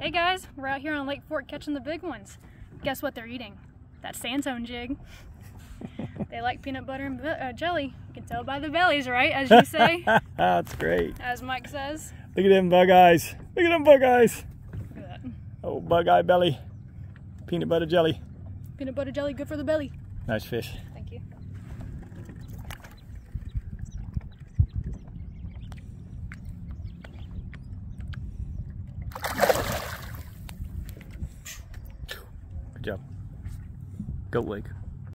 Hey guys, we're out here on Lake Fork catching the big ones. Guess what they're eating? That Santone jig. they like peanut butter and uh, jelly. You can tell by the bellies, right? As you say. That's great. As Mike says. Look at them bug eyes. Look at them bug eyes. Look at that. Oh, bug eye belly. Peanut butter jelly. Peanut butter jelly, good for the belly. Nice fish. Thank you. Goat Lake.